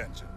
attention.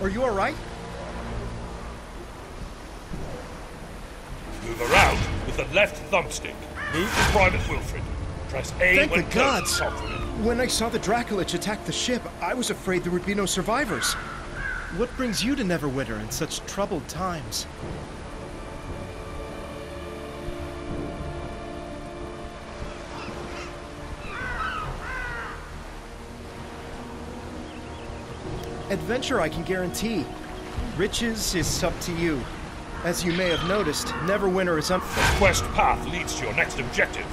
Are you alright? Move around with the left thumbstick. Move to Private Wilfred. Press A Thank when the gods! to talk to. When I saw the Dracolich attack the ship, I was afraid there would be no survivors. What brings you to Neverwinter in such troubled times? Adventure I can guarantee. Riches is up to you. As you may have noticed, Neverwinter is un- The quest path leads to your next objective.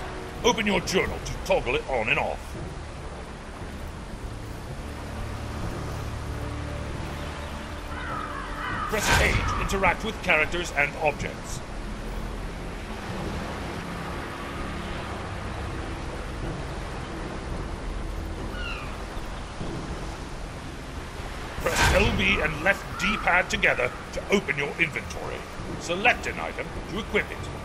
Open your journal to toggle it on and off. Press A to interact with characters and objects. Press LB and left D-pad together to open your inventory. Select an item to equip it.